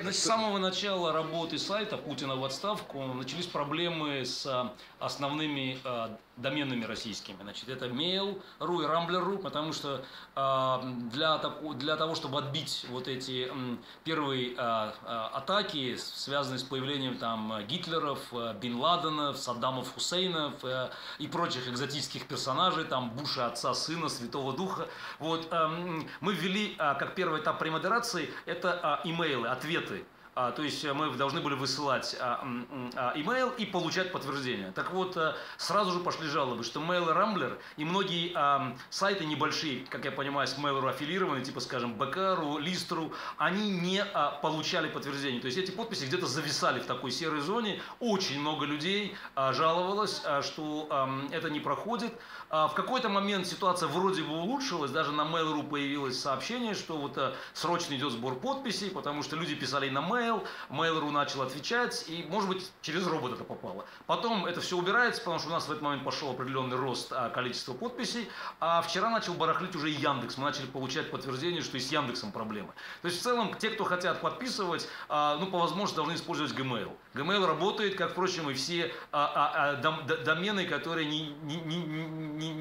С самого начала работы сайта Путина в отставку начались проблемы с а, основными а, доменными российскими. Значит, это Mail.ru и Rambler.ru, потому что а, для, для того, чтобы отбить вот эти первые атаки, связанные с появлением там Гитлеров, Бин Ладенов, Саддамов Хусейнов и прочих экзотических персонажей, там Буша, отца, сына, Святого Духа, вот, мы ввели как первый этап премодерации это имейлы, ответы то есть э, мы должны были высылать а, а, имейл и получать подтверждение. Так вот, а, сразу же пошли жалобы, что Mail Rambler и многие а, сайты небольшие, как я понимаю, с Mail.ru аффилированы, типа, скажем, БК.ру, Лист.ру, они не а, получали подтверждение. То есть эти подписи где-то зависали в такой серой зоне. Очень много людей а, жаловалось, а, что а, это не проходит. А, в какой-то момент ситуация вроде бы улучшилась, даже на Mail.ru появилось сообщение, что вот а, срочно идет сбор подписей, потому что люди писали на Mail, Mail, Mail.ru начал отвечать, и, может быть, через робот это попало. Потом это все убирается, потому что у нас в этот момент пошел определенный рост а, количества подписей, а вчера начал барахлить уже Яндекс. Мы начали получать подтверждение, что и с Яндексом проблемы. То есть, в целом, те, кто хотят подписывать, а, ну, по возможности, должны использовать Gmail. Gmail работает, как, впрочем, и все а, домены, которые не, не, не,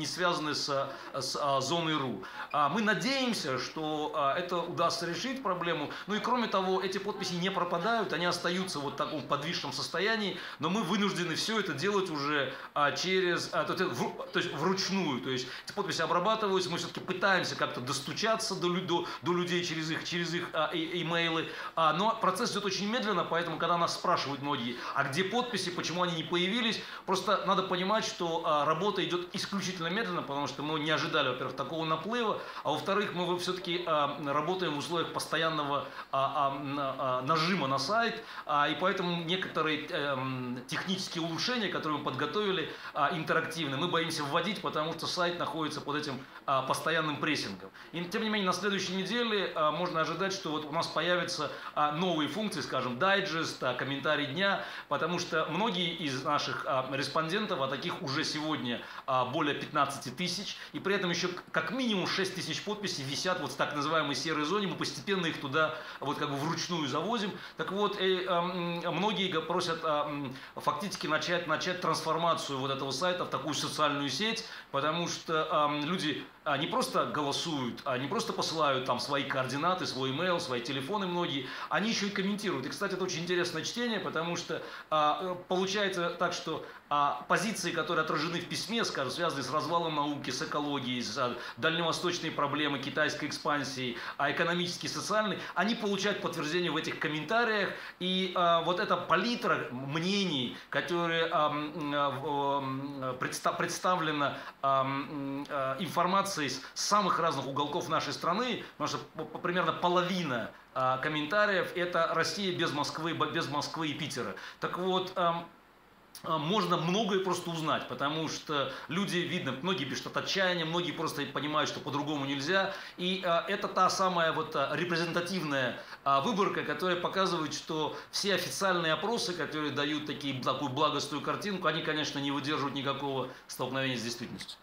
не связаны с, с зоной .ру. Мы надеемся, что это удастся решить проблему. Ну и кроме того, эти подписи не пропадают, они остаются вот в таком подвижном состоянии, но мы вынуждены все это делать уже а, через, а, то, есть вручную, то есть эти подписи обрабатываются, мы все-таки пытаемся как-то достучаться до, до, до людей через их, через их а, имейлы, а, но процесс идет очень медленно, поэтому когда нас спрашивают многие, а где подписи, почему они не появились, просто надо понимать, что а, работа идет исключительно медленно, потому что мы не ожидали, во-первых, такого наплыва, а во-вторых, мы все-таки а, работаем в условиях постоянного а, а, нажима на сайт, и поэтому некоторые эм, технические улучшения, которые мы подготовили, интерактивные, мы боимся вводить, потому что сайт находится под этим постоянным прессингом. И тем не менее, на следующей неделе можно ожидать, что вот у нас появятся новые функции, скажем, дайджест, комментарий дня, потому что многие из наших респондентов, а таких уже сегодня более 15 тысяч, и при этом еще как минимум 6 тысяч подписей висят вот в так называемой серой зоне, мы постепенно их туда вот как бы вручную завозим. Так вот, и, э, многие просят э, фактически начать, начать трансформацию вот этого сайта в такую социальную сеть, потому что э, люди не просто голосуют, а не просто посылают там свои координаты, свой email, свои телефоны многие, они еще и комментируют. И, кстати, это очень интересное чтение, потому что а, получается так, что а, позиции, которые отражены в письме, скажем, связанные с развалом науки, с экологией, с а, дальневосточной проблемой китайской экспансии, а экономические, социальные, они получают подтверждение в этих комментариях. И а, вот эта палитра мнений, которая а, а, предста представлена а, а, информацией, информация из самых разных уголков нашей страны, потому что примерно половина а, комментариев это Россия без Москвы, без Москвы и Питера. Так вот, а, можно многое просто узнать, потому что люди, видно, многие пишут от отчаяния, многие просто понимают, что по-другому нельзя. И а, это та самая вот а, репрезентативная а, выборка, которая показывает, что все официальные опросы, которые дают такие, такую благостную картинку, они, конечно, не выдерживают никакого столкновения с действительностью.